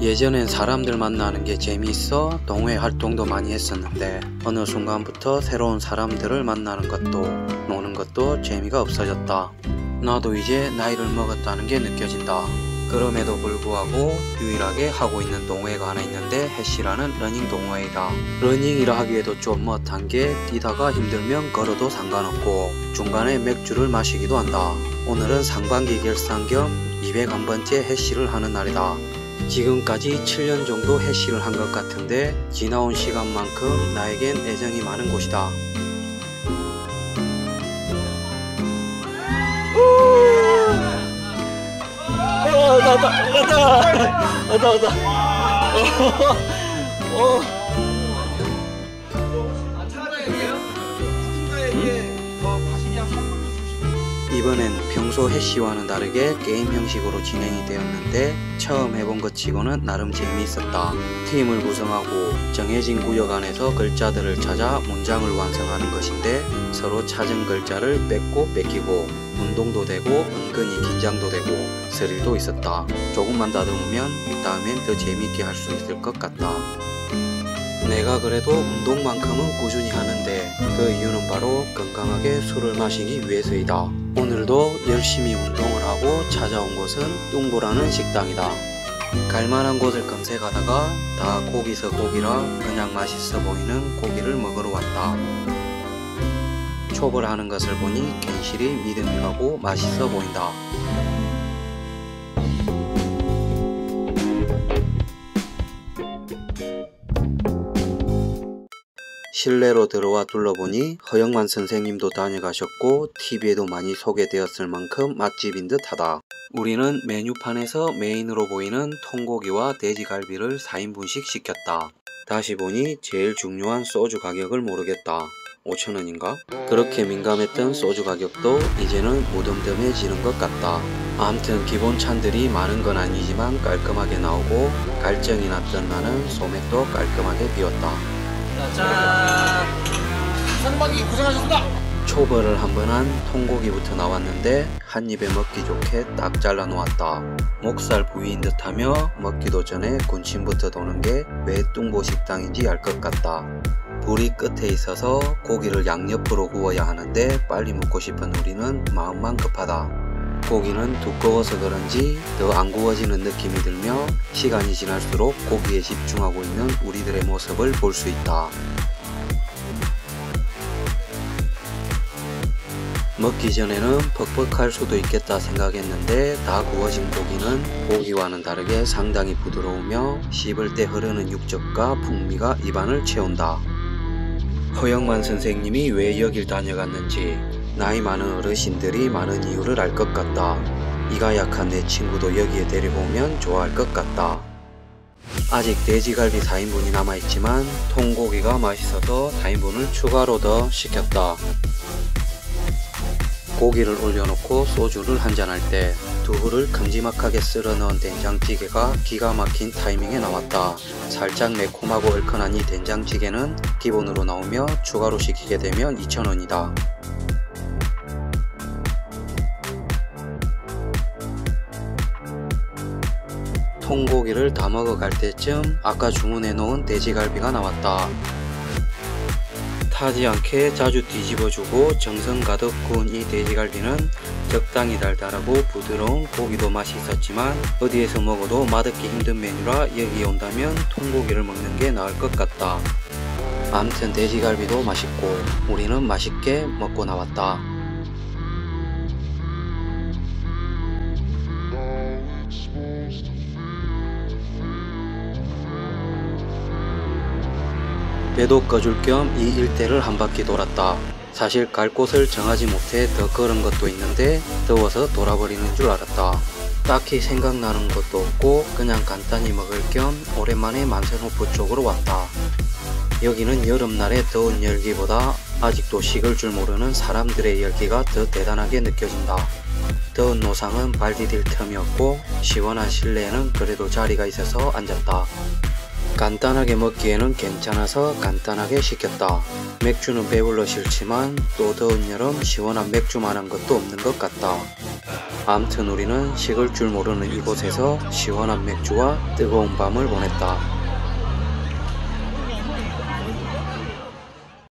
예전엔 사람들 만나는 게 재미있어 동호회 활동도 많이 했었는데 어느 순간부터 새로운 사람들을 만나는 것도 노는 것도 재미가 없어졌다. 나도 이제 나이를 먹었다는 게 느껴진다. 그럼에도 불구하고 유일하게 하고 있는 동호회가 하나 있는데 해시라는 러닝 동호회이다. 러닝이라 하기에도 좀 뭣한 게 뛰다가 힘들면 걸어도 상관없고 중간에 맥주를 마시기도 한다. 오늘은 상반기 결산 겸 201번째 해시를 하는 날이다. 지금까지 7년 정도 해시를 한 것 같은데 지나온 시간만큼 나에겐 애정이 많은 곳이다. 어, 나다, 나다, 나다, 나다. 이번엔 평소 해시와는 다르게 게임 형식으로 진행이 되었는데 처음 해본 것 치고는 나름 재미있었다. 팀을 구성하고 정해진 구역 안에서 글자들을 찾아 문장을 완성하는 것인데 서로 찾은 글자를 뺏고 뺏기고 운동도 되고 은근히 긴장도 되고 스릴도 있었다. 조금만 다듬으면 다음엔 더 재미있게 할 수 있을 것 같다. 내가 그래도 운동만큼은 꾸준히 하는데 그 이유는 바로 건강하게 술을 마시기 위해서이다. 오늘도 열심히 운동을 하고 찾아온 곳은 뚱보라는 식당이다. 갈만한 곳을 검색하다가 다 고기서 고기라 그냥 맛있어 보이는 고기를 먹으러 왔다. 촉을 하는 것을 보니 괜시리 믿음이 가고 맛있어 보인다. 실내로 들어와 둘러보니 허영만 선생님도 다녀가셨고 TV에도 많이 소개되었을 만큼 맛집인 듯 하다. 우리는 메뉴판에서 메인으로 보이는 통고기와 돼지갈비를 4인분씩 시켰다. 다시 보니 제일 중요한 소주 가격을 모르겠다. 5천원인가? 그렇게 민감했던 소주 가격도 이제는 무덤덤해지는 것 같다. 암튼 기본 찬들이 많은 건 아니지만 깔끔하게 나오고 갈증이 났던 나는 소맥도 깔끔하게 비웠다. 짠. 상반기 고생하셨습니다. 초벌을 한 번 한 통고기부터 나왔는데 한 입에 먹기 좋게 딱 잘라 놓았다. 목살 부위인 듯하며 먹기도 전에 군침부터 도는 게 왜 뚱보 식당인지 알 것 같다. 불이 끝에 있어서 고기를 양옆으로 구워야 하는데 빨리 먹고 싶은 우리는 마음만 급하다. 고기는 두꺼워서 그런지 더 안 구워지는 느낌이 들며 시간이 지날수록 고기에 집중하고 있는 우리들의 모습을 볼 수 있다. 먹기 전에는 퍽퍽할 수도 있겠다 생각했는데 다 구워진 고기는 고기와는 다르게 상당히 부드러우며 씹을 때 흐르는 육즙과 풍미가 입안을 채운다. 허영만 선생님이 왜 여길 다녀갔는지 나이 많은 어르신들이 많은 이유를 알 것 같다. 이가 약한 내 친구도 여기에 데리고 오면 좋아할 것 같다. 아직 돼지갈비 4인분이 남아있지만 통고기가 맛있어서 4인분을 추가로 더 시켰다. 고기를 올려놓고 소주를 한잔할 때 두부를 큼지막하게 썰어 넣은 된장찌개가 기가 막힌 타이밍에 나왔다. 살짝 매콤하고 얼큰한 이 된장찌개는 기본으로 나오며 추가로 시키게 되면 2,000원이다. 통고기를 다 먹어갈 때쯤 아까 주문해 놓은 돼지갈비가 나왔다. 타지 않게 자주 뒤집어주고 정성 가득 구운 이 돼지갈비는 적당히 달달하고 부드러운 고기도 맛이 있었지만 어디에서 먹어도 맛없기 힘든 메뉴라 여기에 온다면 통고기를 먹는 게 나을 것 같다. 암튼 돼지갈비도 맛있고 우리는 맛있게 먹고 나왔다. 배도 꺼줄 겸 이 일대를 한 바퀴 돌았다. 사실 갈 곳을 정하지 못해 더 걸은 것도 있는데 더워서 돌아버리는 줄 알았다. 딱히 생각나는 것도 없고 그냥 간단히 먹을 겸 오랜만에 만세노프 쪽으로 왔다. 여기는 여름날의 더운 열기보다 아직도 식을 줄 모르는 사람들의 열기가 더 대단하게 느껴진다. 더운 노상은 발 디딜 틈이 없고 시원한 실내에는 그래도 자리가 있어서 앉았다. 간단하게 먹기에는 괜찮아서 간단하게 시켰다. 맥주는 배불러 싫지만 또 더운 여름 시원한 맥주만한 것도 없는 것 같다. 암튼 우리는 식을 줄 모르는 이곳에서 시원한 맥주와 뜨거운 밤을 보냈다.